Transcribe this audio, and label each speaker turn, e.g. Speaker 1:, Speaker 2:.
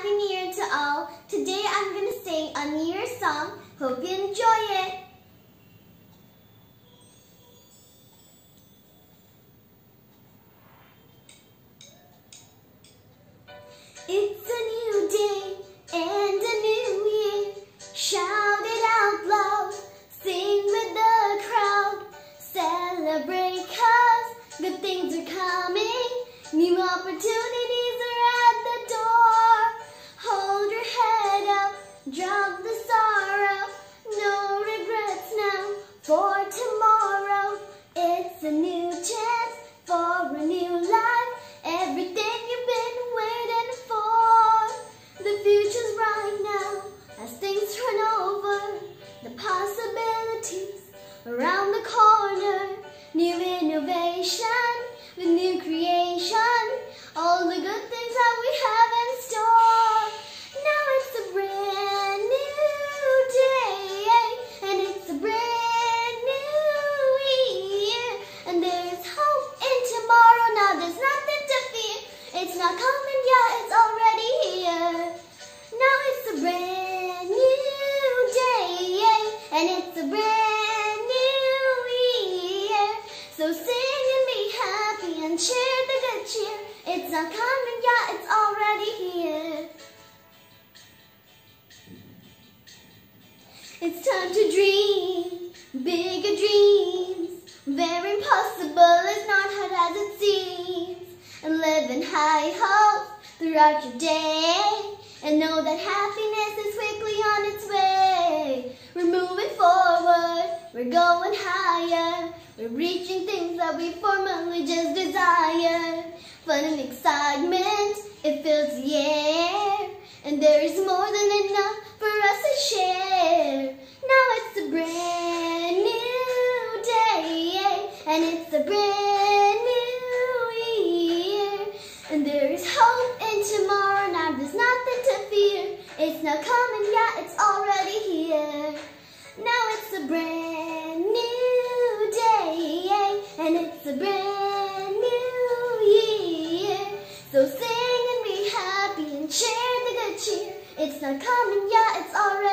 Speaker 1: Happy New Year to all. Today I'm going to sing a New Year song. Hope you enjoy it. It's a new day and a new year. Shout it out loud. Sing with the crowd. Celebrate cause good things are coming. New opportunities Drop the sorrow. No regrets now for tomorrow. It's a new chance for a new life. Everything you've been waiting for. The future's right now as things turn over. The possibilities around the corner. New innovation with new creation. Brand new year. So sing and be happy and cheer the good cheer. It's not coming yet, it's already here. It's time to dream bigger dreams. Very impossible is not hard as it seems. And live in high hopes throughout your day. And know that happiness is quickly going higher. We're reaching things that we formerly just desired. Fun and excitement, it fills the air. And there is more than enough for us to share. Now it's a brand new day, and it's a brand new year. And there is hope in tomorrow, now there's nothing to fear. It's not coming yet, it's a brand new year. So sing and be happy and cheer the good cheer. It's not coming yet, it's already.